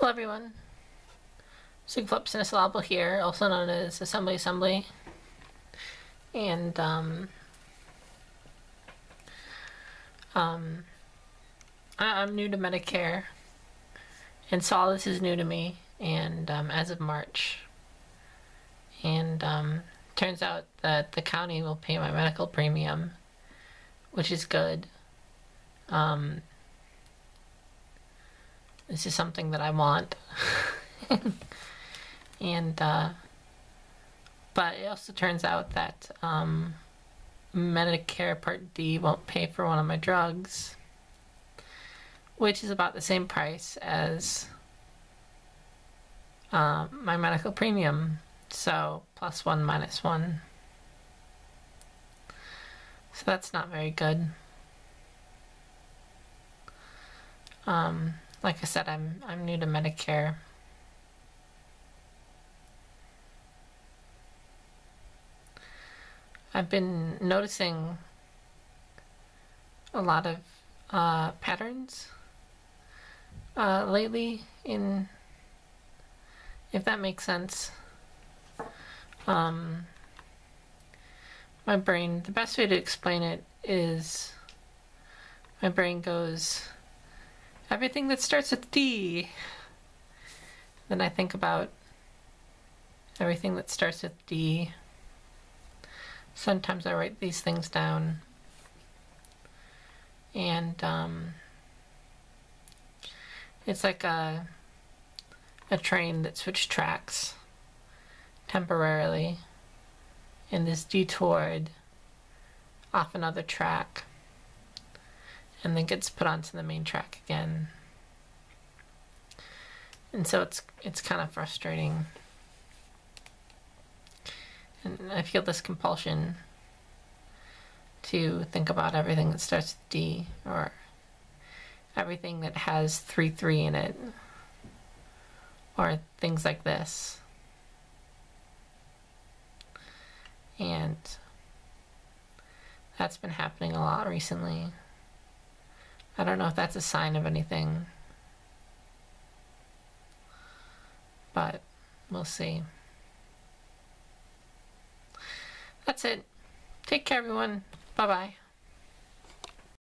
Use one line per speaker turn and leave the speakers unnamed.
Hello everyone. Sigflip Sinisalable here, also known as Assembly Assembly. And um, um, I- I'm new to Medicare, and so all this is new to me. And um, as of March, and um, turns out that the county will pay my medical premium, which is good. Um, this is something that I want. and, uh, but it also turns out that um, Medicare Part D won't pay for one of my drugs, which is about the same price as uh, my medical premium. So, plus one, minus one. So that's not very good. Um, like I said, I'm I'm new to Medicare. I've been noticing a lot of uh, patterns uh, lately in if that makes sense. Um, my brain, the best way to explain it is my brain goes everything that starts with D. Then I think about everything that starts with D. Sometimes I write these things down. And um, it's like a, a train that switched tracks temporarily and is detoured off another track and then gets put onto the main track again. And so it's it's kind of frustrating. And I feel this compulsion to think about everything that starts with D or everything that has 3 3 in it or things like this. And that's been happening a lot recently. I don't know if that's a sign of anything. But we'll see. That's it. Take care, everyone. Bye bye.